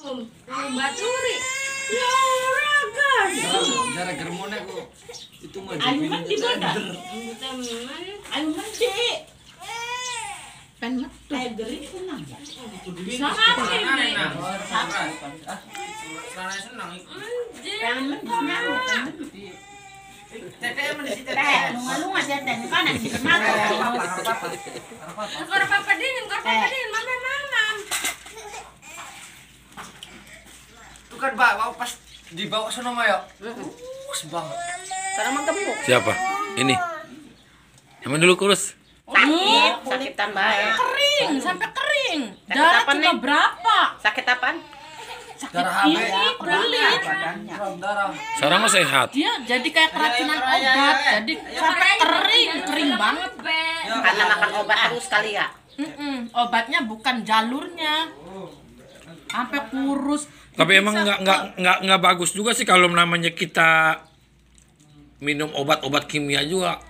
Baturi. Ya ora gas. Jara germone kok itu mah Ayo di mana? Ayo man di. Pen metu. Ayo gering senang ya. Sama Nah, ini. nah. Pengen man di sana. Tete mana si Teh, lunga-lunga dia teh. Kanan di mata. Kor papa dingin, kor papa dingin, mama mama. Itu kan Mbak, mau pas dibawa sono mah ya. Us banget. Karena mah gemuk. Siapa? Ini. Emang dulu kurus. Sakit, sakitan bae. Kering, sampai kering. Sakit Darah Neng? berapa? Sakit apaan? Darah HB. Darah. Sekarang mah sehat. Dia jadi kayak keracunan obat. Jadi sampai kering, kering banget. Karena makan obat terus kali ya. Obatnya bukan jalurnya. Sampai kurus. Tapi emang nggak nggak nggak nggak bagus juga sih kalau namanya kita minum obat-obat kimia juga